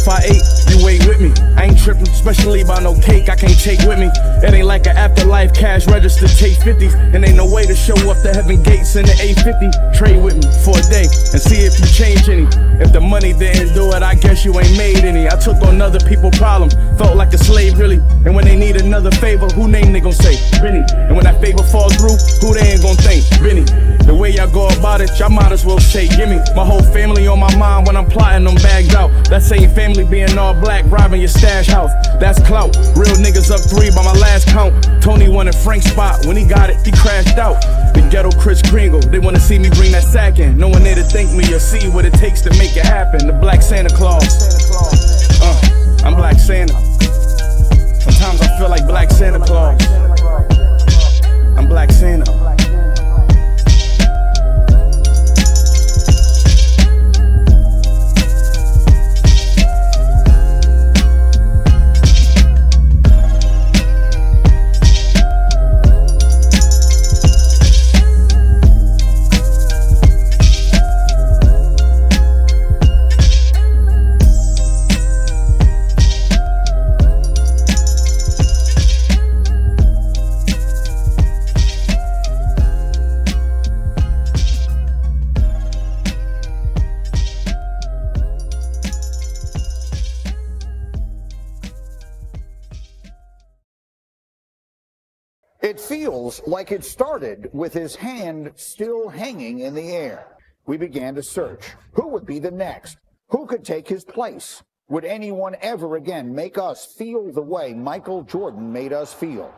if I ate, you ate with me. I ain't tripping, especially by no cake I can't take with me. It ain't like an afterlife cash register, take 50s. And ain't no way to show up to heaven gates in the 850. Trade with me for a day and see if you change any. If the money didn't do it, I guess you ain't made any. I took on other people's problem, felt like a slave really. And when they need another favor, who name they gon' say? Benny. And when that favor falls through, who they ain't gon' thank? Benny. The way y'all go about it, y'all might as well say gimme. My whole family on my mind when I'm plotting them bags out. That same family being all black, robbing your stash house. That's clout. Real niggas out. The ghetto Kris Kringle, they wanna see me bring that sack in. No one there to thank me or see what it takes to make it happen. The Black Santa Claus. It feels like it started with his hand still hanging in the air. We began to search. Who would be the next? Who could take his place? Would anyone ever again make us feel the way Michael Jordan made us feel?